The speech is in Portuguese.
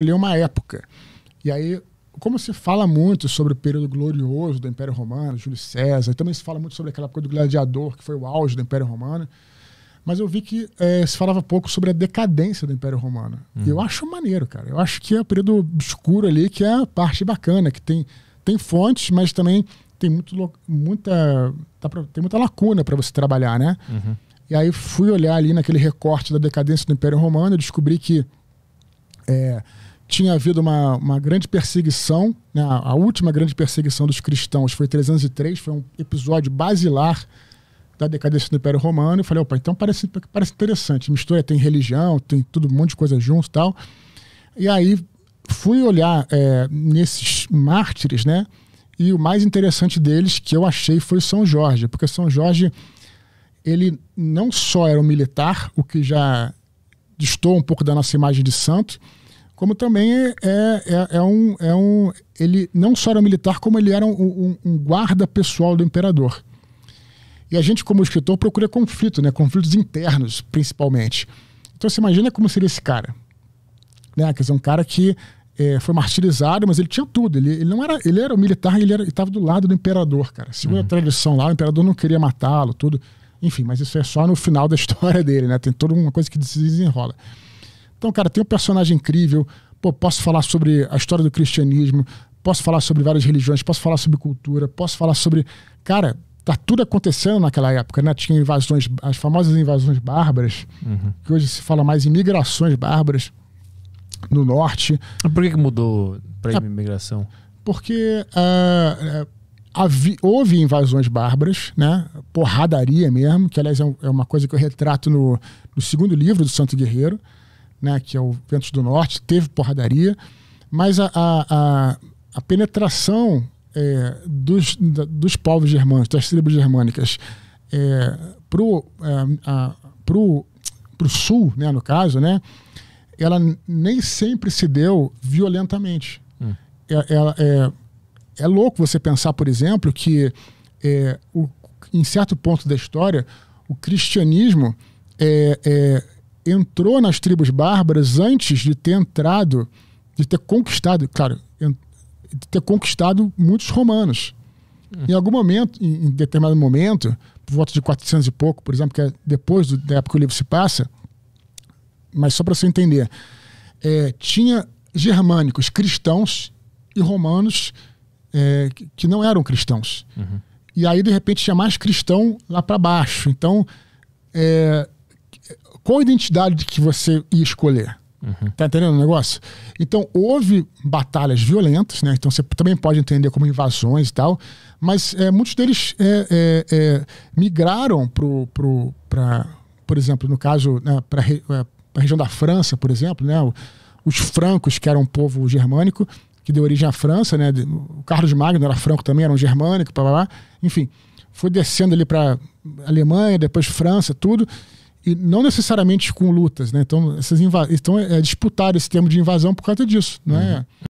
escolher uma época. E aí, como se fala muito sobre o período glorioso do Império Romano, Júlio César, também se fala muito sobre aquela época do gladiador, que foi o auge do Império Romano. Mas eu vi que é, se falava pouco sobre a decadência do Império Romano. Uhum. E eu acho maneiro, cara. Eu acho que é o período obscuro ali, que é a parte bacana, que tem, tem fontes, mas também tem muito, muita, pra, tem muita lacuna para você trabalhar, né? Uhum. E aí fui olhar ali naquele recorte da decadência do Império Romano e descobri que é, tinha havido uma, uma grande perseguição, né? a última grande perseguição dos cristãos foi 303, foi um episódio basilar da decadência do Império Romano. E falei, opa, então parece, parece interessante. Mistura, tem religião, tem tudo, um monte de coisa junto e tal. E aí fui olhar é, nesses mártires, né? E o mais interessante deles que eu achei foi São Jorge, porque São Jorge ele não só era um militar, o que já distou um pouco da nossa imagem de santo, como também é, é, é, um, é um. Ele não só era um militar, como ele era um, um, um guarda pessoal do imperador. E a gente, como escritor, procura conflito, né? conflitos internos, principalmente. Então você imagina como seria esse cara. Né? Quer dizer, um cara que é, foi martirizado, mas ele tinha tudo. Ele, ele não era, ele era um militar e ele estava do lado do imperador, cara. Segundo uhum. a tradição lá, o imperador não queria matá-lo, tudo. Enfim, mas isso é só no final da história dele, né? Tem toda uma coisa que se desenrola. Então, cara, tem um personagem incrível. Pô, posso falar sobre a história do cristianismo, posso falar sobre várias religiões, posso falar sobre cultura, posso falar sobre. Cara, tá tudo acontecendo naquela época, né? Tinha invasões, as famosas invasões bárbaras, uhum. que hoje se fala mais em migrações bárbaras no norte. Por que, que mudou para é, imigração? Porque uh, havi, houve invasões bárbaras, né? Porradaria mesmo, que aliás é, é uma coisa que eu retrato no, no segundo livro do Santo Guerreiro, né? Que é o Ventos do Norte, teve porradaria, mas a, a, a, penetração é, dos, da, dos povos germânicos, das tribos germânicas, é, pro, é, pro, pro sul, né, no caso, né, ela nem sempre se deu violentamente. Hum. É, é, é, louco você pensar, por exemplo, que é, o, em certo ponto da história, o cristianismo é, entrou nas tribos bárbaras antes de ter entrado, de ter conquistado, claro, ter conquistado muitos romanos. Hum. Em algum momento, em, em, determinado momento, por volta de 400 e pouco, por exemplo, que é depois do, da época que o livro se passa, mas só para você entender, é, tinha germânicos cristãos e romanos é, que, que, não eram cristãos. Uhum. E aí, de repente, tinha mais cristão lá para baixo. Então, é, qual a identidade que você ia escolher? Uhum. Tá entendendo o negócio? Então, houve batalhas violentas, né? Então, você também pode entender como invasões e tal, mas é, muitos deles é, é, é migraram pro, pro, pra, por exemplo, no caso, né, para é, a região da França, por exemplo, né? os francos, que eram um povo germânico, que deu origem à França, né? O Carlos Magno era franco também, era um germânico, blá, blá, blá. enfim, foi descendo ali para Alemanha, depois França, tudo e não necessariamente com lutas, né? Então, essas então é, é disputado esse termo de invasão por causa disso, não é? Uhum.